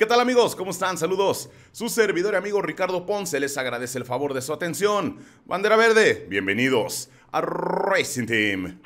¿Qué tal amigos? ¿Cómo están? Saludos. Su servidor y amigo Ricardo Ponce les agradece el favor de su atención. Bandera Verde, bienvenidos a Racing Team.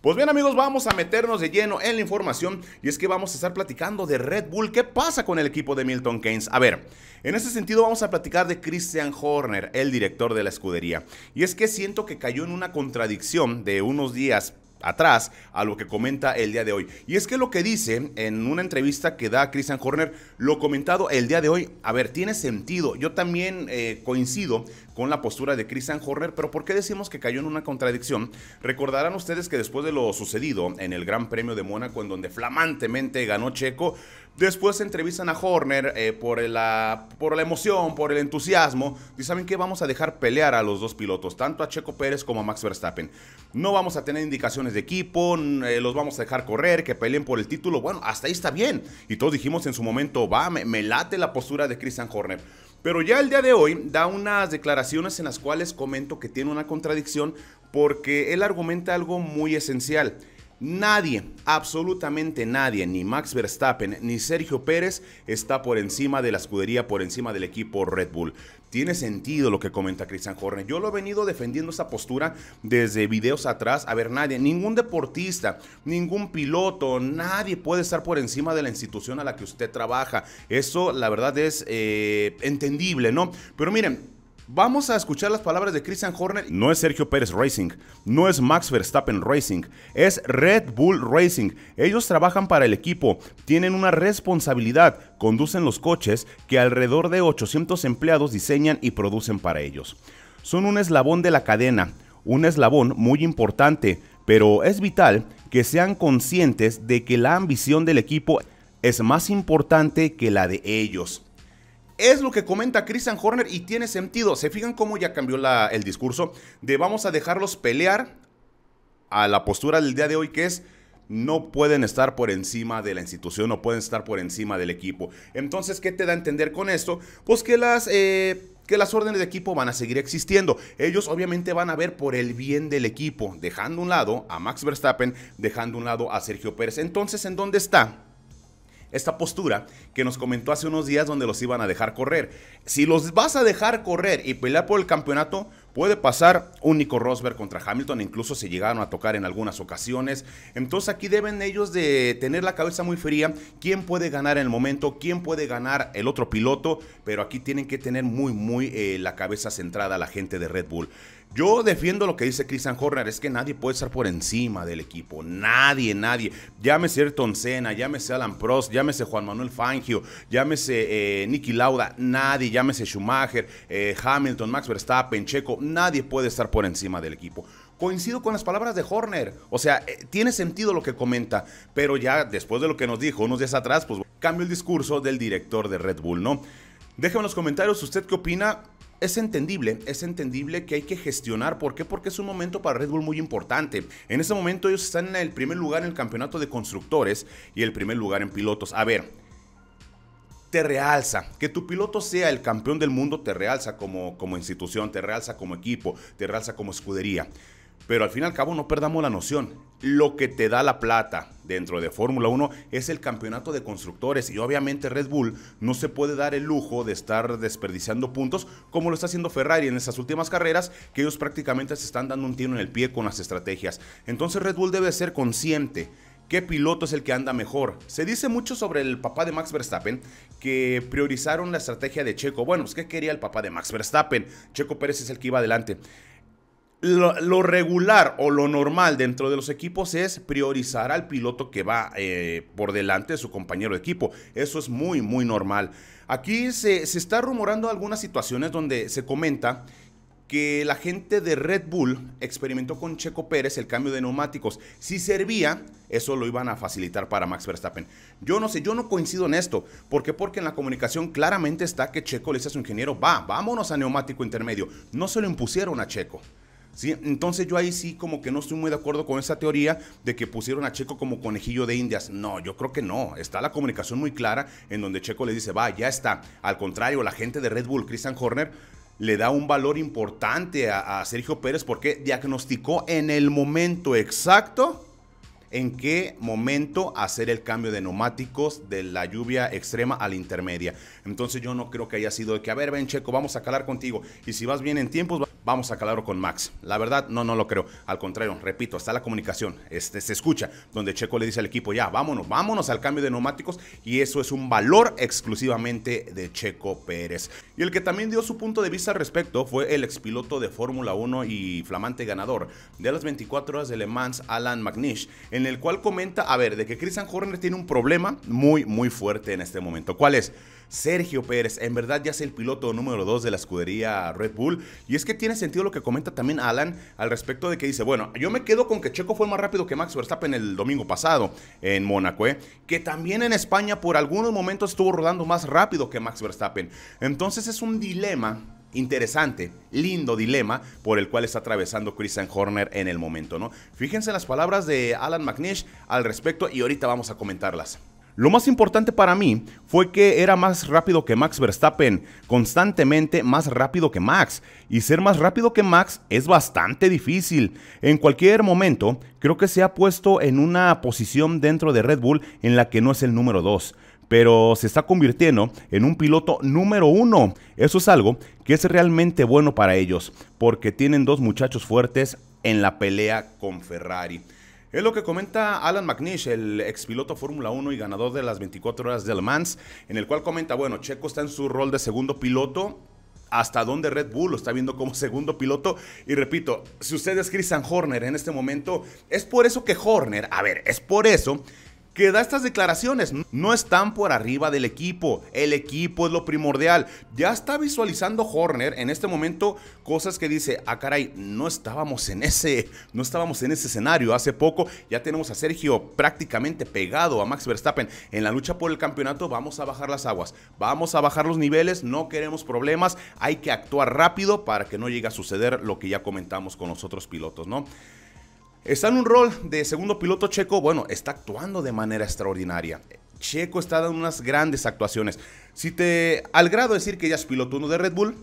Pues bien amigos, vamos a meternos de lleno en la información y es que vamos a estar platicando de Red Bull. ¿Qué pasa con el equipo de Milton Keynes? A ver, en ese sentido vamos a platicar de Christian Horner, el director de la escudería. Y es que siento que cayó en una contradicción de unos días atrás a lo que comenta el día de hoy. Y es que lo que dice en una entrevista que da Christian Horner, lo comentado el día de hoy, a ver, tiene sentido. Yo también eh, coincido con la postura de Christian Horner, pero ¿por qué decimos que cayó en una contradicción? Recordarán ustedes que después de lo sucedido en el Gran Premio de Mónaco, en donde flamantemente ganó Checo, después entrevistan a Horner eh, por, la, por la emoción, por el entusiasmo, y saben que vamos a dejar pelear a los dos pilotos, tanto a Checo Pérez como a Max Verstappen. No vamos a tener indicaciones de equipo, eh, los vamos a dejar correr, que peleen por el título. Bueno, hasta ahí está bien. Y todos dijimos en su momento, va, me, me late la postura de Christian Horner. Pero ya el día de hoy da unas declaraciones en las cuales comento que tiene una contradicción porque él argumenta algo muy esencial. Nadie, absolutamente nadie, ni Max Verstappen ni Sergio Pérez está por encima de la escudería, por encima del equipo Red Bull. Tiene sentido lo que comenta Christian Horner. Yo lo he venido defendiendo esa postura desde videos atrás. A ver, nadie, ningún deportista, ningún piloto, nadie puede estar por encima de la institución a la que usted trabaja. Eso, la verdad, es eh, entendible, ¿no? Pero miren, Vamos a escuchar las palabras de Christian Horner. No es Sergio Pérez Racing, no es Max Verstappen Racing, es Red Bull Racing. Ellos trabajan para el equipo, tienen una responsabilidad, conducen los coches que alrededor de 800 empleados diseñan y producen para ellos. Son un eslabón de la cadena, un eslabón muy importante, pero es vital que sean conscientes de que la ambición del equipo es más importante que la de ellos. Es lo que comenta Christian Horner y tiene sentido. ¿Se fijan cómo ya cambió el discurso? De vamos a dejarlos pelear a la postura del día de hoy que es no pueden estar por encima de la institución, no pueden estar por encima del equipo. Entonces, ¿qué te da a entender con esto? Pues que las... Eh, que las órdenes de equipo van a seguir existiendo. Ellos obviamente van a ver por el bien del equipo, dejando un lado a Max Verstappen, dejando un lado a Sergio Pérez. Entonces, ¿en dónde está? Esta postura que nos comentó hace unos días donde los iban a dejar correr. Si los vas a dejar correr y pelear por el campeonato, puede pasar un Nico Rosberg contra Hamilton, incluso se llegaron a tocar en algunas ocasiones. Entonces aquí deben ellos de tener la cabeza muy fría, quién puede ganar en el momento, quién puede ganar el otro piloto, pero aquí tienen que tener muy, muy eh, la cabeza centrada la gente de Red Bull. Yo defiendo lo que dice Christian Horner, es que nadie puede estar por encima del equipo, nadie, nadie. Llámese Ayrton Senna, llámese Alan Prost, llámese Juan Manuel Fangio, llámese eh, Nicky Lauda, nadie, llámese Schumacher, eh, Hamilton, Max Verstappen, Checo, nadie puede estar por encima del equipo. Coincido con las palabras de Horner, o sea, eh, tiene sentido lo que comenta, pero ya después de lo que nos dijo unos días atrás, pues cambio el discurso del director de Red Bull, ¿no? Déjenme en los comentarios usted qué opina es entendible, es entendible que hay que gestionar. ¿Por qué? Porque es un momento para Red Bull muy importante. En ese momento ellos están en el primer lugar en el campeonato de constructores y el primer lugar en pilotos. A ver, te realza. Que tu piloto sea el campeón del mundo te realza como, como institución, te realza como equipo, te realza como escudería. Pero al fin y al cabo no perdamos la noción. Lo que te da la plata dentro de Fórmula 1 es el campeonato de constructores y obviamente Red Bull no se puede dar el lujo de estar desperdiciando puntos como lo está haciendo Ferrari en estas últimas carreras que ellos prácticamente se están dando un tiro en el pie con las estrategias. Entonces Red Bull debe ser consciente qué piloto es el que anda mejor. Se dice mucho sobre el papá de Max Verstappen que priorizaron la estrategia de Checo. Bueno, pues ¿qué quería el papá de Max Verstappen? Checo Pérez es el que iba adelante. Lo, regular o lo normal dentro de los equipos es priorizar al piloto que va eh, por delante de su compañero de equipo. Eso es muy, muy normal. Aquí se, se está rumorando algunas situaciones donde se comenta que la gente de Red Bull experimentó con Checo Pérez el cambio de neumáticos. Si servía, eso lo iban a facilitar para Max Verstappen. Yo no sé, yo no coincido en esto. ¿Por qué? Porque en la comunicación claramente está que Checo le dice a su ingeniero, va, vámonos a neumático intermedio. No se lo impusieron a Checo. Entonces yo ahí sí como que no estoy muy de acuerdo con esa teoría de que pusieron a Checo como conejillo de indias. No, yo creo que no. Está la comunicación muy clara en donde Checo le dice, va, ya está. Al contrario, la gente de Red Bull, Christian Horner, le da un valor importante a, Sergio Pérez porque diagnosticó en el momento exacto en qué momento hacer el cambio de neumáticos de la lluvia extrema a la intermedia. Entonces yo no creo que haya sido de que, a ver, ven Checo, vamos a calar contigo. Y si vas bien en tiempos, vamos a calarlo con Max. La verdad, no, no lo creo. Al contrario, repito, está la comunicación, este, se escucha, donde Checo le dice al equipo, ya, vámonos, vámonos al cambio de neumáticos. Y eso es un valor exclusivamente de Checo Pérez. Y el que también dio su punto de vista al respecto fue el expiloto de Fórmula 1 y flamante ganador de las 24 horas de Le Mans, Alan McNish, en el cual comenta, a ver, de que Christian Horner tiene un problema muy, muy fuerte en este momento. ¿Cuál es? Sergio Pérez, en verdad ya es el piloto número 2 de la escudería Red Bull. Y es que tiene sentido lo que comenta también Alan al respecto de que dice, bueno, yo me quedo con que Checo fue más rápido que Max Verstappen el domingo pasado en Mónaco, ¿eh? que también en España por algunos momentos estuvo rodando más rápido que Max Verstappen. Entonces es un dilema interesante, lindo dilema por el cual está atravesando Christian Horner en el momento, ¿no? Fíjense las palabras de Alan McNish al respecto y ahorita vamos a comentarlas. Lo más importante para mí fue que era más rápido que Max Verstappen, constantemente más rápido que Max. Y ser más rápido que Max es bastante difícil. En cualquier momento, creo que se ha puesto en una posición dentro de Red Bull en la que no es el número 2 pero se está convirtiendo en un piloto número uno. Eso es algo que es realmente bueno para ellos, porque tienen dos muchachos fuertes en la pelea con Ferrari. Es lo que comenta Alan McNish, el ex piloto Fórmula 1 y ganador de las 24 horas de Le Mans, en el cual comenta, bueno, Checo está en su rol de segundo piloto, hasta dónde Red Bull lo está viendo como segundo piloto. Y repito, si usted es Christian Horner en este momento, es por eso que Horner, a ver, es por eso que da estas declaraciones. No están por arriba del equipo. El equipo es lo primordial. Ya está visualizando Horner en este momento cosas que dice, ah caray, no estábamos en ese, no estábamos en ese escenario. Hace poco ya tenemos a Sergio prácticamente pegado a Max Verstappen en la lucha por el campeonato. Vamos a bajar las aguas, vamos a bajar los niveles, no queremos problemas, hay que actuar rápido para que no llegue a suceder lo que ya comentamos con los otros pilotos, ¿no? Está en un rol de segundo piloto checo, bueno, está actuando de manera extraordinaria. Checo está dando unas grandes actuaciones. Si te, al grado de decir que ya es piloto uno de Red Bull,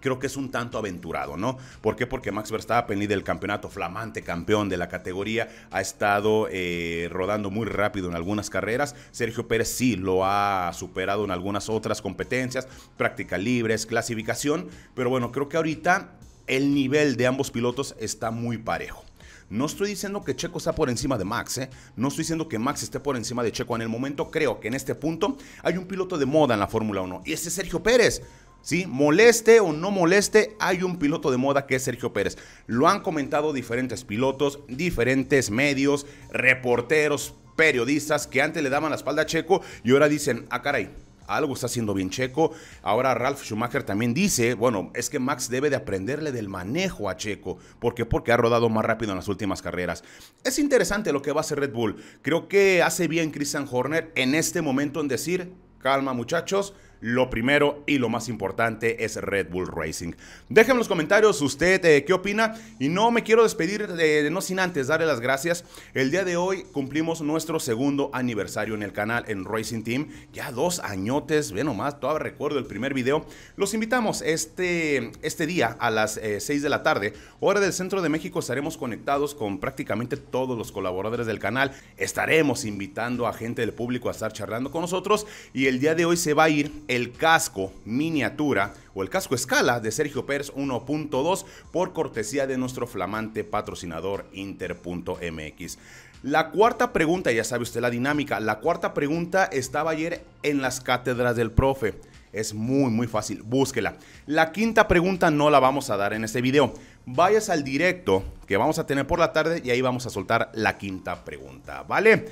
creo que es un tanto aventurado, ¿no? ¿Por qué? Porque Max Verstappen, líder del campeonato, flamante campeón de la categoría, ha estado eh, rodando muy rápido en algunas carreras. Sergio Pérez sí lo ha superado en algunas otras competencias, prácticas libres, clasificación, pero bueno, creo que ahorita el nivel de ambos pilotos está muy parejo. No estoy diciendo que Checo está por encima de Max, ¿eh? no estoy diciendo que Max esté por encima de Checo. En el momento creo que en este punto hay un piloto de moda en la Fórmula 1 y ese es Sergio Pérez. ¿Sí? Moleste o no moleste, hay un piloto de moda que es Sergio Pérez. Lo han comentado diferentes pilotos, diferentes medios, reporteros, periodistas que antes le daban la espalda a Checo y ahora dicen, ah caray, algo está haciendo bien Checo. Ahora Ralf Schumacher también dice, bueno, es que Max debe de aprenderle del manejo a Checo. ¿Por qué? Porque ha rodado más rápido en las últimas carreras. Es interesante lo que va a hacer Red Bull. Creo que hace bien Christian Horner en este momento en decir, calma muchachos, lo primero y lo más importante es Red Bull Racing. Déjenme en los comentarios usted eh, qué opina y no me quiero despedir de, no sin antes darle las gracias. El día de hoy cumplimos nuestro segundo aniversario en el canal en Racing Team. Ya dos añotes, ve nomás, todavía recuerdo el primer video. Los invitamos este, este día a las 6 eh, de la tarde, hora del centro de México. Estaremos conectados con prácticamente todos los colaboradores del canal. Estaremos invitando a gente del público a estar charlando con nosotros y el día de hoy se va a ir el casco miniatura o el casco escala de Sergio Pérez 1.2 por cortesía de nuestro flamante patrocinador Inter.mx. La cuarta pregunta, ya sabe usted la dinámica, la cuarta pregunta estaba ayer en las cátedras del profe. Es muy, muy fácil, búsquela. La quinta pregunta no la vamos a dar en este video. Vayas al directo que vamos a tener por la tarde y ahí vamos a soltar la quinta pregunta, ¿vale?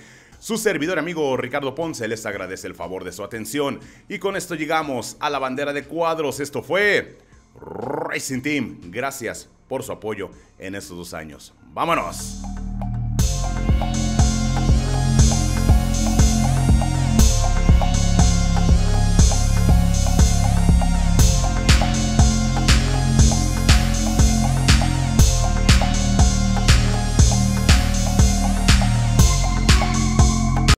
Su servidor amigo Ricardo Ponce les agradece el favor de su atención y con esto llegamos a la bandera de cuadros. Esto fue Racing Team. Gracias por su apoyo en estos dos años. ¡Vámonos!